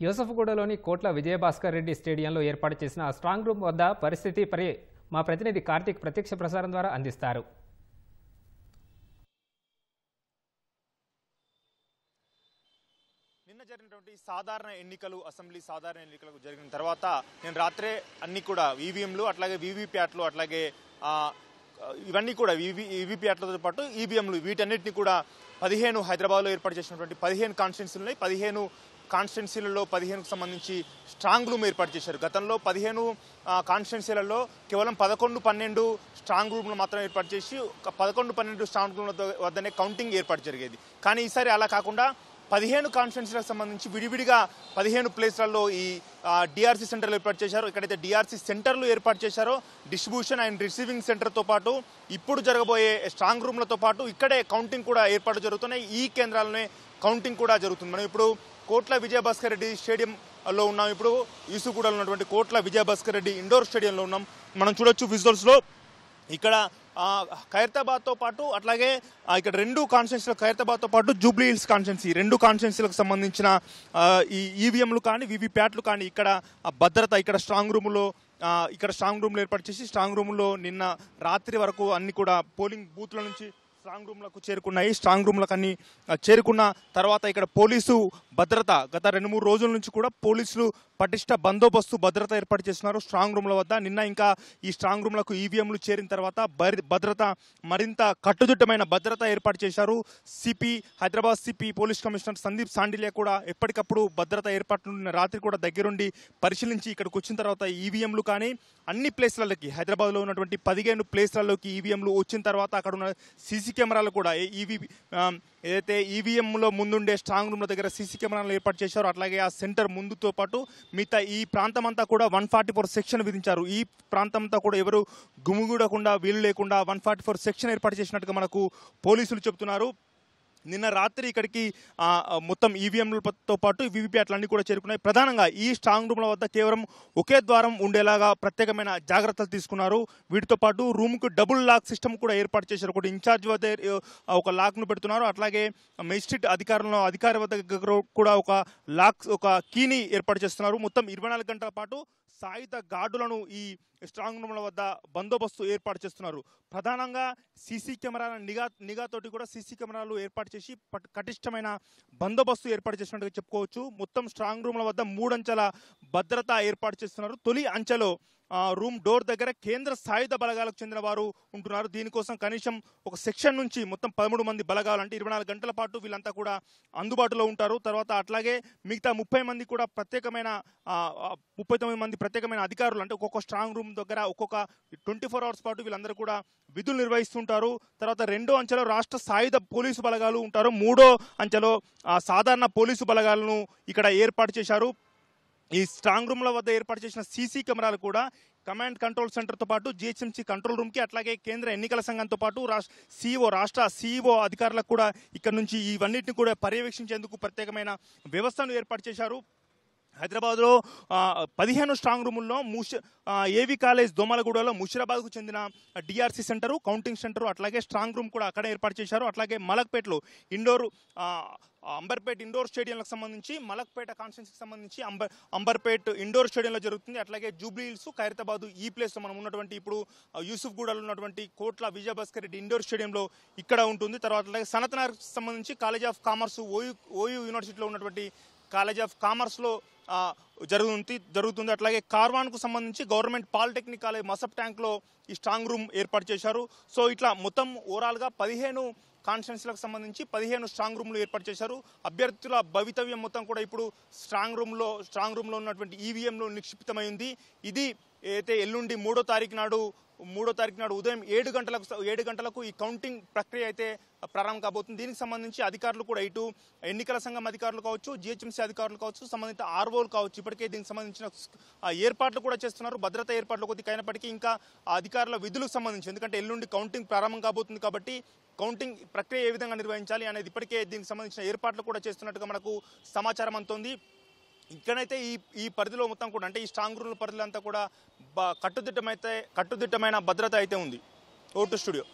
యూసఫ్గూడలోని కోట్ల విజయభాస్కర్ రెడ్డి స్టేడియంలో ఏర్పాటు చేసిన స్ట్రాంగ్ రూమ్ వద్ద పరిస్థితి పరి మా ప్రతినిధి కార్తీక్ ప్రత్యక్ష ప్రసారం ద్వారా అందిస్తారు. నిన్న జరిగినటువంటి సాధారణ ఎన్నికలు అసెంబ్లీ సాధారణ ఎన్నికలకు జరిగిన తర్వాత నేను రాత్రే అన్ని కూడా ఈవీఎంలు అట్లాగే వీవీప్యాట్లు అట్లాగే ఇవన్నీ కూడా ఈవీ ఈవీప్యాట్లతో పాటు ఈవీఎంలు వీటన్నిటిని కూడా పదిహేను హైదరాబాద్లో ఏర్పాటు చేసినటువంటి పదిహేను కాన్స్టిట్యున్సీలు ఉన్నాయి పదిహేను కాన్స్టిట్యున్సీలలో పదిహేనుకు సంబంధించి స్ట్రాంగ్ రూమ్ ఏర్పాటు చేశారు. గతంలో పదిహేను కాన్స్టిట్యున్సీలలో కేవలం పదకొండు పన్నెండు స్ట్రాంగ్ రూమ్లు మాత్రం ఏర్పాటు చేసి పదకొండు పన్నెండు స్ట్రాంగ్ రూమ్ల వద్దనే కౌంటింగ్ ఏర్పాటు జరిగేది. కానీ ఈసారి అలా కాకుండా పదిహేను కాన్స్టిట్యున్సీలకు సంబంధించి విడివిడిగా పదిహేను ప్లేస్లలో ఈ డిఆర్సీ సెంటర్లు ఏర్పాటు చేశారు. ఎక్కడైతే డిఆర్సీ సెంటర్లు ఏర్పాటు చేశారో డిస్ట్రిబ్యూషన్ అండ్ రిసీవింగ్ సెంటర్తో పాటు ఇప్పుడు జరగబోయే స్ట్రాంగ్ రూమ్లతో పాటు ఇక్కడే కౌంటింగ్ కూడా ఏర్పాటు జరుగుతున్నాయి. ఈ కేంద్రాలనే కౌంటింగ్ కూడా జరుగుతుంది. మనం ఇప్పుడు కోట్ల విజయభాస్కర్ రెడ్డి స్టేడియంలో ఉన్నాం. ఇప్పుడు ఈసుగూడలో ఉన్నటువంటి కోట్ల విజయభాస్కర్ రెడ్డి ఇండోర్ స్టేడియంలో ఉన్నాం. మనం చూడొచ్చు విజువల్స్లో. ఇక్కడ ఖైరతాబాద్తో పాటు అట్లాగే ఇక్కడ రెండు కాన్స్టిట్యున్సీలు ఖైరతాబాద్తో పాటు జూబ్లీ హిల్స్ కాన్స్టిట్యున్సీ. రెండు కాన్స్టిట్యున్సీలకు సంబంధించిన ఈ ఈవీఎంలు కానీ వివిప్యాట్లు కానీ ఇక్కడ భద్రత ఇక్కడ స్ట్రాంగ్ రూమ్లో ఇక్కడ స్ట్రాంగ్ రూమ్లు ఏర్పాటు చేసి స్ట్రాంగ్ రూమ్లో నిన్న రాత్రి వరకు అన్ని కూడా పోలింగ్ బూత్ల నుంచి స్ట్రాంగ్ రూమ్లకు చేరుకున్నాయి. స్ట్రాంగ్ రూమ్లకు అన్ని చేరుకున్న తర్వాత ఇక్కడ పోలీసు భద్రత గత రెండు మూడు రోజుల నుంచి కూడా పోలీసులు పటిష్ట బందోబస్తు భద్రత ఏర్పాటు చేస్తున్నారు. స్ట్రాంగ్ రూమ్ల వద్ద నిన్న ఇంకా ఈ స్ట్రాంగ్ రూమ్లకు ఈవీఎంలు చేరిన తర్వాత భద్రత మరింత కట్టుదిట్టమైన భద్రత ఏర్పాటు చేశారు. CP Hyderabad CP police commissioner Sandeep Sandilya కూడా ఎప్పటికప్పుడు భద్రత ఏర్పాట్లు రాత్రి కూడా దగ్గరుండి పరిశీలించి ఇక్కడికి వచ్చిన తర్వాత ఈవీఎంలు కానీ అన్ని ప్లేస్లలోకి హైదరాబాద్లో ఉన్నటువంటి పదిహేను ప్లేస్లలోకి ఈవీఎంలు వచ్చిన తర్వాత అక్కడ ఉన్న సీసీ కెమెరాలు కూడా ఈవీ ఏదైతే ఈవీఎంలో ముందుండే స్ట్రాంగ్ రూమ్ల దగ్గర సీసీ కెమెరాలు ఏర్పాటు చేశారో అట్లాగే ఆ సెంటర్ ముందుతో పాటు మిగతా ఈ ప్రాంతం అంతా కూడా వన్ ఫార్టీ ఫోర్ సెక్షన్ విధించారు. ఈ ప్రాంతం అంతా కూడా ఎవరు గుమిగూడకుండా వీలు లేకుండా వన్ ఫార్టీ ఫోర్ సెక్షన్ ఏర్పాటు చేసినట్టుగా మనకు పోలీసులు చెబుతున్నారు. నిన్న రాత్రి ఇక్కడికి మొత్తం ఈవీఎంలతో పాటు వీవీప్యాట్లన్నీ కూడా చేరుకున్నాయి. ప్రధానంగా ఈ స్ట్రాంగ్ రూమ్ల వద్ద కేవలం ఒకే ద్వారం ఉండేలాగా ప్రత్యేకమైన జాగ్రత్తలు తీసుకున్నారు. వీటితో పాటు రూమ్కు డబుల్ లాక్ సిస్టమ్ కూడా ఏర్పాటు చేశారు. ఒకటి ఇన్ఛార్జ్ వద్ద ఒక లాక్ను పెడుతున్నారు. అట్లాగే మెజిస్ట్రేట్ అధికారులను అధికారి వద్ద కూడా ఒక లాక్ ఒక కీని ఏర్పాటు చేస్తున్నారు. మొత్తం ఇరవై నాలుగు గంటల పాటు సాయుధ గార్డులను ఈ స్ట్రాంగ్ రూమ్ల వద్ద బందోబస్తు ఏర్పాటు చేస్తున్నారు. ప్రధానంగా సీసీ కెమెరాల నిఘా నిఘాతోటి కూడా సీసీ కెమెరాలు ఏర్పాటు చేసి పట్- బందోబస్తు ఏర్పాటు చేసినట్టుగా చెప్పుకోవచ్చు. మొత్తం స్ట్రాంగ్ రూమ్ల వద్ద మూడంచెల భద్రత ఏర్పాటు చేస్తున్నారు. తొలి అంచెలో రూమ్ డోర్ దగ్గర కేంద్ర సాయుధ బలగాలకు చెందిన వారు ఉంటున్నారు. దీనికోసం కనీసం ఒక సెక్షన్ నుంచి మొత్తం పదమూడు మంది బలగాలు అంటే ఇరవై నాలుగు గంటల పాటు వీళ్ళంతా కూడా అందుబాటులో ఉంటారు. తర్వాత అట్లాగే మిగతా ముప్పై మంది కూడా ప్రత్యేకమైన ముప్పై తొమ్మిది మంది ప్రత్యేకమైన అధికారులు అంటే ఒక్కొక్క స్ట్రాంగ్ రూమ్ దగ్గర ఒక్కొక్క ట్వంటీ ఫోర్ అవర్స్ పాటు వీళ్ళందరూ కూడా విధులు నిర్వహిస్తుంటారు. తర్వాత రెండో అంచెలో రాష్ట్ర సాయుధ పోలీసు బలగాలు ఉంటారు. మూడో అంచెలో సాధారణ పోలీసు బలగాలను ఇక్కడ ఏర్పాటు చేశారు. ఈ స్ట్రాంగ్ రూమ్ల వద్ద ఏర్పాటు చేసిన సీసీ కెమెరాలు కూడా కమాండ్ కంట్రోల్ సెంటర్తో పాటు జిహెచ్ఎంసీ కంట్రోల్ రూమ్కి అట్లాగే కేంద్ర ఎన్నికల సంఘంతో పాటు రాష్ట్ర సీఈఓ రాష్ట్ర సీఈఓ అధికారులకు కూడా ఇక్కడ నుంచి ఇవన్నిటిని కూడా పర్యవేక్షించేందుకు ప్రత్యేకమైన వ్యవస్థను ఏర్పాటు చేశారు. హైదరాబాద్లో పదిహేను స్ట్రాంగ్ రూముల్లో ముష ఏవి కాలేజ్ దోమలగూడలో ముషిరాబాద్కు చెందిన డిఆర్సీ సెంటరు కౌంటింగ్ సెంటరు అట్లాగే స్ట్రాంగ్ రూమ్ కూడా అక్కడే ఏర్పాటు చేశారు. అట్లాగే మలక్పేటలో ఇండోర్ అంబర్పేట్ ఇండోర్ స్టేడియంలకు సంబంధించి మలక్పేట కాన్స్టిట్యున్సీకి సంబంధించి అంబర్ అంబర్పేట్ ఇండోర్ స్టేడియంలో జరుగుతుంది. అట్లాగే జూబ్లీ హిల్స్ ఖైరతాబాద్ ఈ ప్లేస్లో మనం ఉన్నటువంటి ఇప్పుడు యూసుఫ్ గూడలో ఉన్నటువంటి కోట్ల విజయభాస్కర్ రెడ్డి ఇండోర్ స్టేడియంలో ఇక్కడ ఉంటుంది. తర్వాత అట్లాగే సనత్ నగర్కి సంబంధించి college of commerce OU OU యూనివర్సిటీలో ఉన్నటువంటి కాలేజ్ ఆఫ్ కామర్స్లో జరుగుతుంది జరుగుతుంది. అట్లాగే కార్వాన్కు సంబంధించి గవర్నమెంట్ పాలిటెక్నిక్ కాలేజ్ మసప్ ట్యాంక్లో ఈ స్ట్రాంగ్ రూమ్ ఏర్పాటు చేశారు. సో ఇట్లా మొత్తం ఓవరాల్గా పదిహేను కాన్స్టిట్యున్సీలకు సంబంధించి పదిహేను స్ట్రాంగ్ రూమ్లు ఏర్పాటు చేశారు. అభ్యర్థుల భవితవ్యం మొత్తం కూడా ఇప్పుడు స్ట్రాంగ్ రూమ్లో స్ట్రాంగ్ రూమ్లో ఉన్నటువంటి ఈవీఎంలో నిక్షిప్తమైంది ఇది అయితే ఎల్లుండి మూడో తారీఖు నాడు మూడో తారీఖు నాడు ఉదయం ఏడు గంటలకు ఏడు గంటలకు ఈ కౌంటింగ్ ప్రక్రియ అయితే ప్రారంభం కాబోతుంది. దీనికి సంబంధించి అధికారులు కూడా ఇటు ఎన్నికల సంఘం అధికారులు కావచ్చు జిహెచ్ఎంసీ అధికారులు కావచ్చు సంబంధిత ఆర్ఓలు కావచ్చు ఇప్పటికే దీనికి సంబంధించిన ఏర్పాట్లు కూడా చేస్తున్నారు. భద్రతా ఏర్పాట్లు కొద్దిగా అయినప్పటికీ ఇంకా అధికారుల విధులకు సంబంధించి ఎందుకంటే ఎల్లుండి కౌంటింగ్ ప్రారంభం కాబోతుంది కాబట్టి కౌంటింగ్ ప్రక్రియ ఏ విధంగా నిర్వహించాలి అనేది ఇప్పటికే దీనికి సంబంధించిన ఏర్పాట్లు కూడా చేస్తున్నట్టుగా మనకు సమాచారం అందుతోంది. ఇక్కడైతే ఈ ఈ పరిధిలో మొత్తం కూడా అంటే ఈ స్ట్రాంగ్ రూమ్ పరిధిలో అంతా కూడా కట్టుదిట్టమైతే కట్టుదిట్టమైన భద్రత అయితే ఉంది. Vote studio.